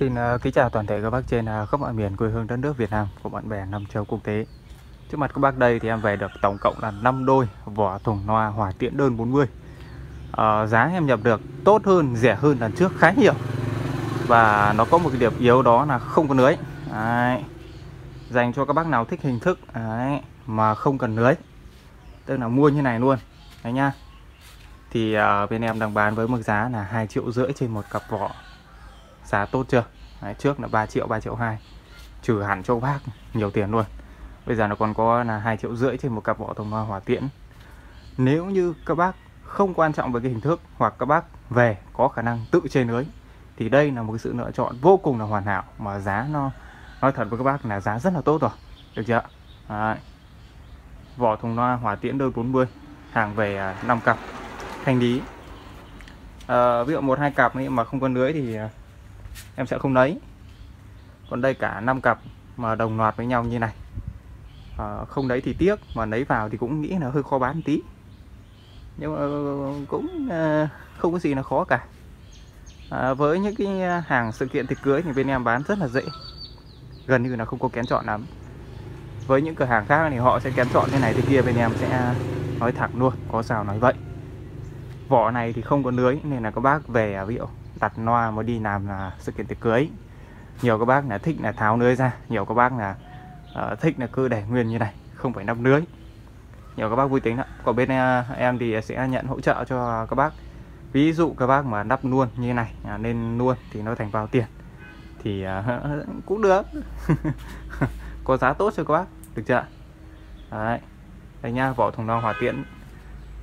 Xin uh, kính chào toàn thể các bác trên uh, khắp mọi miền quê hương đất nước Việt Nam của bạn bè năm châu quốc tế. Trước mặt các bác đây thì em về được tổng cộng là 5 đôi vỏ thùng loa hỏa tiễn đơn 40. Uh, ờ, giá em nhập được tốt hơn, rẻ hơn lần trước khá nhiều. Và nó có một cái điểm yếu đó là không có lưới. Đấy. Dành cho các bác nào thích hình thức đấy, mà không cần lưới. Tức là mua như này luôn. Đấy nha. Thì uh, bên em đang bán với mức giá là 2 triệu rưỡi trên một cặp vỏ giá tốt chưa Đấy, trước là 3 triệu 3 triệu 2 trừ hẳn cho bác nhiều tiền luôn. Bây giờ nó còn có là 2 triệu rưỡi trên một cặp vỏ thùng hỏa tiễn. Nếu như các bác không quan trọng về cái hình thức hoặc các bác về có khả năng tự chê lưới thì đây là một cái sự lựa chọn vô cùng là hoàn hảo mà giá nó nói thật với các bác là giá rất là tốt rồi. Được chưa Đấy. vỏ thùng loa hỏa tiễn đôi 40 hàng về à, 5 cặp. Thanh lý. À, ví dụ một hai cặp mà không có lưới thì à, em sẽ không lấy. Còn đây cả 5 cặp mà đồng loạt với nhau như này. À, không lấy thì tiếc mà lấy vào thì cũng nghĩ là hơi khó bán tí. Nhưng mà ờ, cũng à, không có gì là khó cả. À, với những cái hàng sự kiện tiệc cưới thì bên em bán rất là dễ. Gần như là không có kén chọn lắm. Với những cửa hàng khác thì họ sẽ kén chọn thế này thế kia bên em sẽ nói thẳng luôn có sao nói vậy. Vỏ này thì không có lưới nên là các bác về à, ví dụ đặt loa mới đi làm là sự kiện tiệc cưới. Nhiều các bác là thích là tháo lưới ra nhiều các bác là uh, thích là cứ để nguyên như này không phải nắp lưới. Nhiều các bác vui tính ạ còn bên à, em thì sẽ nhận hỗ trợ cho các bác. Ví dụ các bác mà đắp luôn như này à, nên luôn thì nó thành vào tiền thì uh, cũng được. Có giá tốt cho các bác được chưa đấy đây nha vỏ thùng loa hỏa tiễn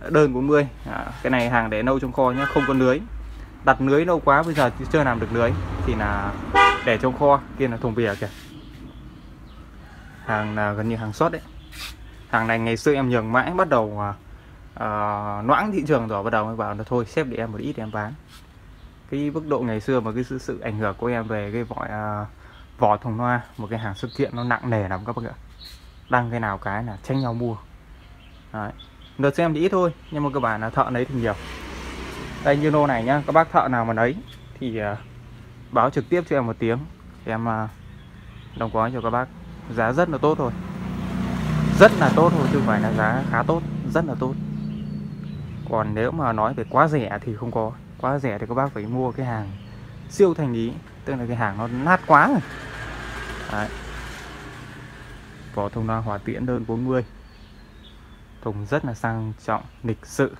à, đơn 40 à, cái này hàng để nâu trong kho nhá không có lưới đặt lưới lâu quá bây giờ chưa làm được lưới thì là để trong kho kia là thùng bìa kìa. Hàng là gần như hàng xuất đấy. Hàng này ngày xưa em nhường mãi bắt đầu uh, noãng thị trường rồi bắt đầu mới bảo là thôi xếp để em một ít em bán. Cái mức độ ngày xưa mà cái sự, sự ảnh hưởng của em về cái vỏ uh, vỏ thùng loa một cái hàng sự kiện nó nặng nề lắm các bác ạ. Đăng cái nào cái là tranh nhau mua. Đấy. đợt xem thì ít thôi nhưng mà cơ bản là thợ lấy thì nhiều đây như lô này nhá các bác thợ nào mà lấy thì uh, báo trực tiếp cho em một tiếng. Em uh, đồng gói cho các bác. Giá rất là tốt thôi. Rất là tốt thôi chứ không phải là giá khá tốt. Rất là tốt. Còn nếu mà nói về quá rẻ thì không có. Quá rẻ thì các bác phải mua cái hàng siêu thành ý. Tức là cái hàng nó nát quá rồi. Đấy. vỏ thùng loa hỏa tiễn đơn 40 thùng rất là sang trọng lịch sự.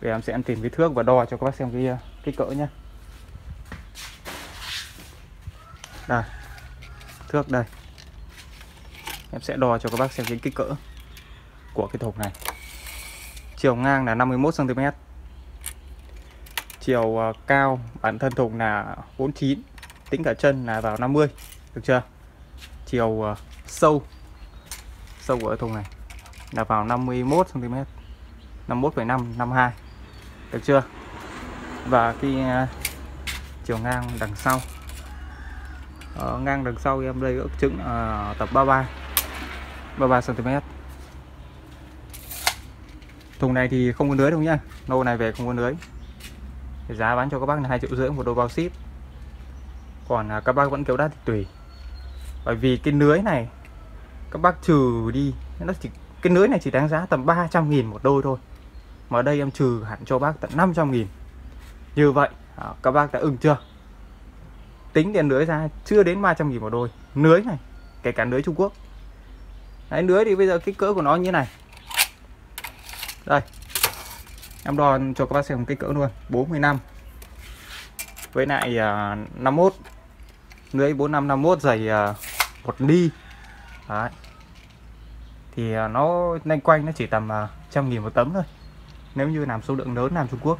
Bây giờ em sẽ em tìm cái thước và đo cho các bác xem cái cái cỡ nhé Đây Thước đây. Em sẽ đo cho các bác xem cái kích cỡ Của cái thùng này. Chiều ngang là 51cm Chiều à, cao bản thân thùng là 49 Tính cả chân là vào 50 Được chưa? Chiều à, sâu Sâu của cái thùng này Là vào 51cm 51,5 52 được chưa? Và cái uh, chiều ngang đằng sau. Ở ngang đằng sau em đây ước chừng uh, tập 33 33 cm thùng này thì không có lưới đâu nhá. Lô này về không có lưới. Giá bán cho các bác là hai triệu rưỡi một đôi bao ship. Còn uh, các bác vẫn kéo đắt thì tùy. Bởi vì cái lưới này các bác trừ đi nó chỉ cái lưới này chỉ đáng giá tầm 300 nghìn một đôi thôi mà đây em trừ hẳn cho bác tận 500 nghìn. Như vậy à, các bác đã ưng chưa? Tính tiền lưới ra chưa đến 300 nghìn một đôi. Lưới này Kể cả lưới Trung Quốc. Đấy lưới thì bây giờ kích cỡ của nó như thế này. Đây. Em đo cho các bác xem kích cỡ luôn 45 Với lại à, uh, 51 Lưới 45 51 dày à, uh, 1 ly. Đấy. Thì uh, nó nhanh quanh nó chỉ tầm uh, 100 nghìn một tấm thôi nếu như làm số lượng lớn làm Trung Quốc.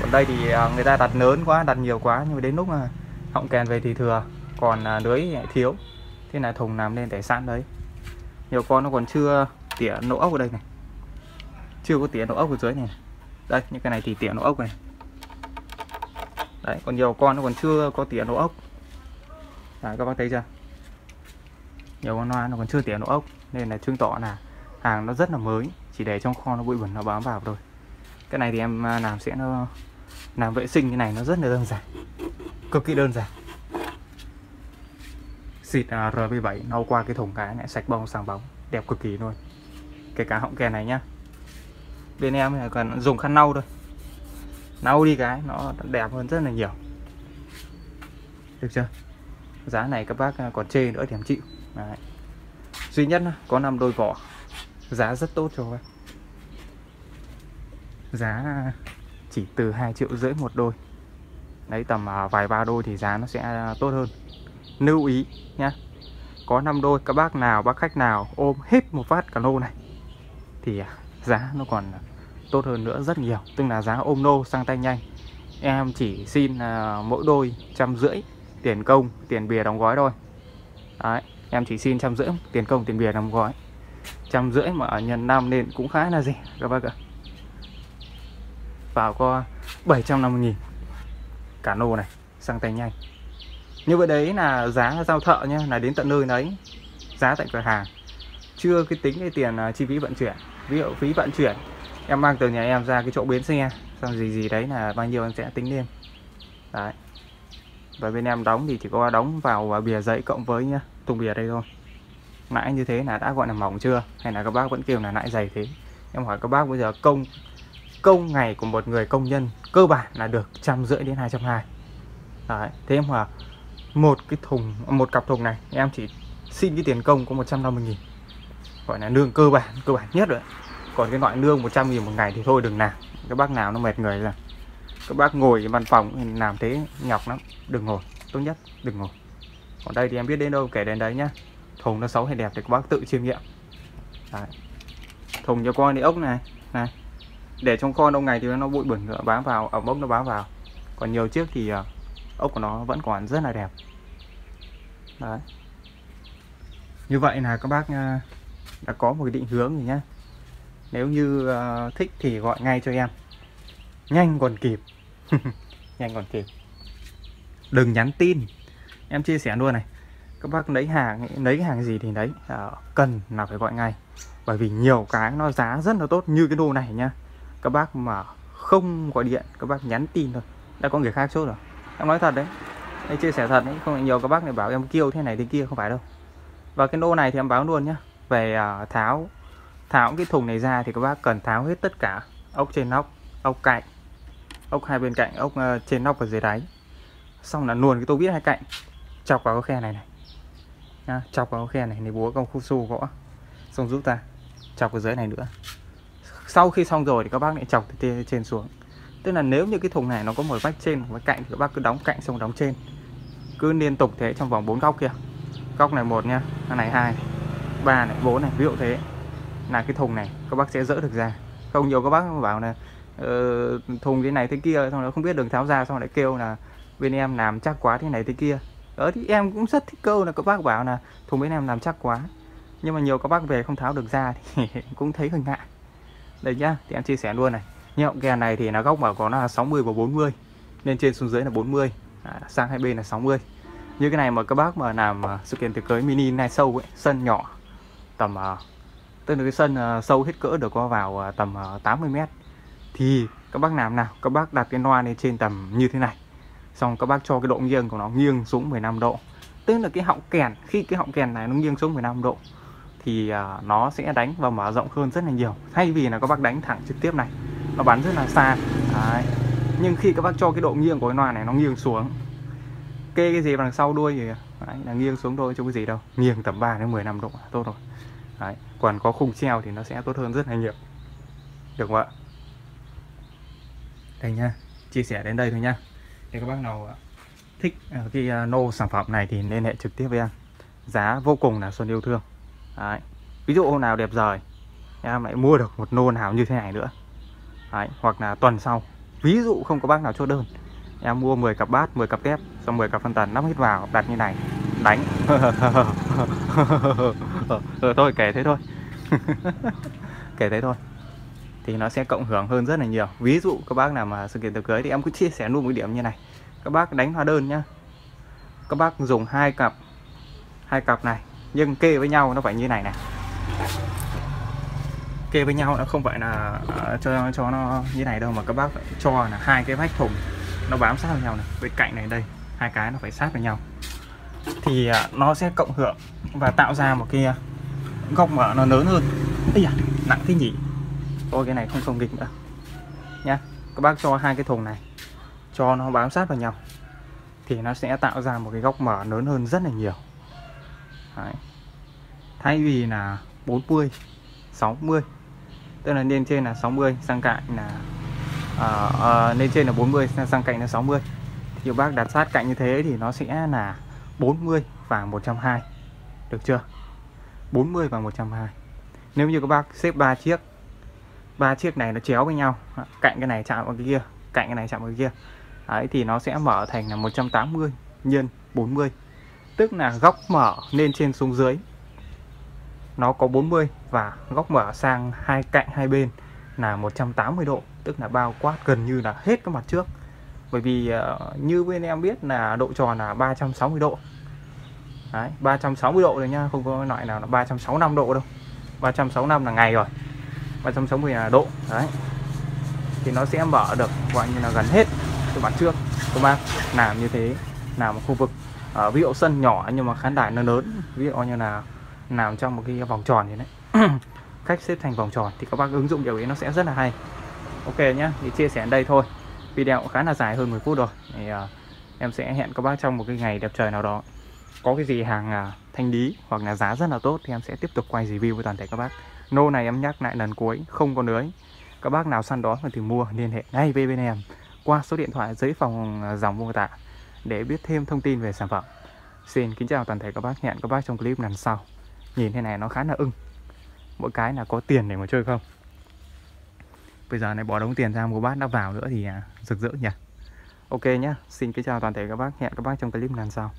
Còn đây thì à, người ta đặt lớn quá đặt nhiều quá nhưng mà đến lúc mà họng kèn về thì thừa còn à, lưới lại thiếu. Thế là thùng làm lên để sẵn đấy. Nhiều con nó còn chưa tỉa nỗ ốc ở đây này. Chưa có tỉa nỗ ốc ở dưới này. Đây những cái này thì tỉa nỗ ốc này. Đấy còn nhiều con nó còn chưa có tỉa nỗ ốc. Đấy, các bác thấy chưa? Nhiều con loa nó còn chưa tỉa nỗ ốc nên là chứng tỏ là hàng nó rất là mới chỉ để trong kho nó bụi bẩn nó bám vào thôi. Cái này thì em à, làm sẽ nó làm vệ sinh cái này nó rất là đơn giản. Cực kỳ đơn giản. Xịt uh, RB7 nâu qua cái thùng cá này sạch bong sáng bóng đẹp cực kỳ luôn. Kể cả họng kèn này nhá. Bên em là cần dùng khăn nâu thôi. Nâu đi cái nó đẹp hơn rất là nhiều. Được chưa? Giá này các bác à, còn chê nữa thì em chịu. Đấy. duy nhất có 5 đôi vỏ giá rất tốt cho các bạn. Giá chỉ từ 2 triệu rưỡi một đôi. Đấy, tầm à, vài ba đôi thì giá nó sẽ tốt hơn. Lưu ý nhá, có 5 đôi, các bác nào, bác khách nào ôm hết một phát cả lô này, thì à, giá nó còn tốt hơn nữa rất nhiều. Tức là giá ôm nô sang tay nhanh. Em chỉ xin à, mỗi đôi trăm rưỡi tiền công, tiền bìa đóng gói thôi. Đấy, em chỉ xin trăm rưỡi tiền công, tiền bìa đóng gói trăm rưỡi mà ở nhân năm nên cũng khá là rẻ, các bác ạ. Vào có 750.000 cả nô này, sang tay nhanh. Như vậy đấy là giá giao thợ nhé là đến tận nơi đấy. Giá tại cửa hàng. Chưa cái tính cái tiền à, chi phí vận chuyển. Ví dụ phí vận chuyển, em mang từ nhà em ra cái chỗ bến xe, xong gì gì đấy là bao nhiêu em sẽ tính lên đấy. Và bên em đóng thì chỉ có đóng vào à, bìa giấy cộng với nhá, thùng bìa đây thôi nãi như thế là đã gọi là mỏng chưa? Hay là các bác vẫn kêu là nãi dày thế? Em hỏi các bác bây giờ, công công ngày của một người công nhân cơ bản là được trăm rưỡi đến hai trăm hai. Thế em hỏi, một cái thùng, một cặp thùng này, em chỉ xin cái tiền công có 150 nghìn. Gọi là lương cơ bản cơ bản nhất rồi còn cái loại lương 100 nghìn một ngày thì thôi, đừng làm. Các bác nào nó mệt người là các bác ngồi văn phòng làm thế nhọc lắm. Đừng ngồi, tốt nhất đừng ngồi. Còn đây thì em biết đến đâu, kể đến đấy nhá thùng nó xấu hay đẹp thì các bác tự chiêm nghiệm. Đấy. thùng cho con đi ốc này này. Để trong kho lâu ngày thì nó bụi bẩn nữa bám vào ẩm ốc nó bám vào. Còn nhiều chiếc thì ờ, ốc của nó vẫn còn rất là đẹp. Đấy. Như vậy là các bác ờ, đã có một cái định hướng rồi nhá. Nếu như uh, thích thì gọi ngay cho em. Nhanh còn kịp. Nhanh còn kịp. Đừng nhắn tin. Em chia sẻ luôn này các bác lấy hàng lấy cái hàng gì thì đấy à, cần là phải gọi ngay. Bởi vì nhiều cái nó giá rất là tốt như cái đồ này nhá. Các bác mà không gọi điện các bác nhắn tin thôi. Đã có người khác chốt rồi. Em nói thật đấy em chia sẻ thật đấy không nhiều các bác này bảo em kêu thế này thế kia không phải đâu. Và cái lô này thì em báo luôn nhá. Về uh, tháo tháo cái thùng này ra thì các bác cần tháo hết tất cả. Ốc trên nóc ốc cạnh ốc hai bên cạnh ốc uh, trên nóc và dưới đáy. Xong là luồn cái tô vít hai cạnh chọc vào cái khe này này. Nhá, chọc vào khe này để búa công khu su gõ. Xong rút ra chọc ở dưới này nữa. Sau khi xong rồi thì các bác lại chọc từ trên xuống. Tức là nếu như cái thùng này nó có một vách trên và cạnh thì các bác cứ đóng cạnh xong đóng trên. Cứ liên tục thế trong vòng bốn góc kia. Góc này một nha này hai ba này bốn này ví dụ thế. Là cái thùng này các bác sẽ dỡ được ra. Không nhiều các bác bảo là uh, thùng thế này thế kia xong nó không biết đường tháo ra xong lại kêu là bên em làm chắc quá thế này thế kia ở thì em cũng rất thích câu là các bác bảo là thùng bên em làm chắc quá. Nhưng mà nhiều các bác về không tháo được ra thì cũng thấy hơi ngại. Đây nhá thì em chia sẻ luôn này. Như họng kèn này thì nó góc bảo có là 60 và 40 nên trên xuống dưới là 40 à, sang hai bên là 60 như cái này mà các bác mà làm uh, sự kiện tiệc cưới mini này sâu ấy sân nhỏ tầm uh, tức là cái sân à, uh, sâu hết cỡ được có vào uh, tầm uh, 80 mét. Thì các bác làm nào? Các bác đặt cái loa lên trên tầm như thế này xong các bác cho cái độ nghiêng của nó nghiêng xuống 15 độ. Tức là cái họng kèn khi cái họng kèn này nó nghiêng xuống 15 độ thì uh, nó sẽ đánh và mở rộng hơn rất là nhiều. Thay vì là các bác đánh thẳng trực tiếp này nó bắn rất là xa. Đấy. nhưng khi các bác cho cái độ nghiêng của cái loa này nó nghiêng xuống kê cái gì đằng sau đuôi thì Đấy, là nghiêng xuống thôi chứ cái gì đâu. Nghiêng tầm 3 đến 15 độ là tốt rồi. Đấy. còn có khung treo thì nó sẽ tốt hơn rất là nhiều. Được không ạ? Đây nha chia sẻ đến đây thôi nha thì các bác nào thích à, cái à, nô sản phẩm này thì liên hệ trực tiếp với em. Giá vô cùng là xuân yêu thương. Đấy. ví dụ hôm nào đẹp rời, em lại mua được một nô nào như thế này nữa. Đấy. hoặc là tuần sau. Ví dụ không có bác nào chốt đơn, em mua 10 cặp bát 10 cặp tép xong 10 cặp phân tần, nắp hết vào, đặt như này, đánh. Thôi, kể thế thôi. Kể thế thôi thì nó sẽ cộng hưởng hơn rất là nhiều. Ví dụ các bác nào mà sự kiện tiệc cưới thì em cứ chia sẻ luôn một điểm như này. Các bác đánh hóa đơn nhá. Các bác dùng hai cặp hai cặp này nhưng kê với nhau nó phải như này này. Kê với nhau nó không phải là uh, cho cho nó như này đâu mà các bác cho là hai cái vách thùng nó bám sát vào nhau này. Với cạnh này đây hai cái nó phải sát vào nhau. Thì à, nó sẽ cộng hưởng và tạo ra một cái à, góc mở nó lớn hơn. Ây à, nặng thế nhỉ? Coi cái này không không nghịch nữa. Nhá Các bác cho hai cái thùng này Cho nó bám sát vào nhau Thì nó sẽ tạo ra một cái góc mở lớn hơn rất là nhiều. Đấy. Thay vì là 40 60 Tức là lên trên là 60 sang cạnh là à, à, Lên trên là 40 sang cạnh là 60 Thì bác đặt sát cạnh như thế thì nó sẽ là 40 và 120 Được chưa? 40 và 120 Nếu như các bác xếp 3 chiếc ba chiếc này nó chéo với nhau. Cạnh cái này chạm vào cái kia Cạnh cái này chạm vào cái kia. Đấy thì nó sẽ mở thành là 180 nhân 40 Tức là góc mở lên trên xuống dưới Nó có 40 Và góc mở sang hai cạnh hai bên là 180 độ. Tức là bao quát gần như là hết cái mặt trước. Bởi vì uh, như bên em biết là độ tròn là 360 độ. Đấy, 360 độ rồi nha, không có loại nào là 365 độ đâu. 365 là ngày rồi. 360 à, độ. Đấy. Thì nó sẽ mở được gọi như là gần hết từ bản trước. Các bác? Làm như thế làm một khu vực. Ở ví dụ sân nhỏ nhưng mà khán đài nó lớn. Ví dụ như là làm trong một cái vòng tròn như đấy cách xếp thành vòng tròn thì các bác ứng dụng điều ấy nó sẽ rất là hay. Ok nhá thì chia sẻ ở đây thôi. Video khá là dài hơn 10 phút rồi. Thì uh, em sẽ hẹn các bác trong một cái ngày đẹp trời nào đó. Có cái gì hàng uh, thanh lý hoặc là giá rất là tốt thì em sẽ tiếp tục quay review với toàn thể các bác nô này em nhắc lại lần cuối không có lưới. Các bác nào săn đón thì mua liên hệ ngay với bên em qua số điện thoại dưới phòng à, dòng mô tả để biết thêm thông tin về sản phẩm. Xin kính chào toàn thể các bác hẹn các bác trong clip lần sau. Nhìn thế này nó khá là ưng. Mỗi cái là có tiền để mà chơi không? Bây giờ này bỏ đống tiền ra mua bát đã vào nữa thì à, rực rỡ nhỉ? Ok nhá xin kính chào toàn thể các bác hẹn các bác trong clip lần sau.